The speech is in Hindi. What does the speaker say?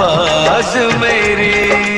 आवाज़ मेरी।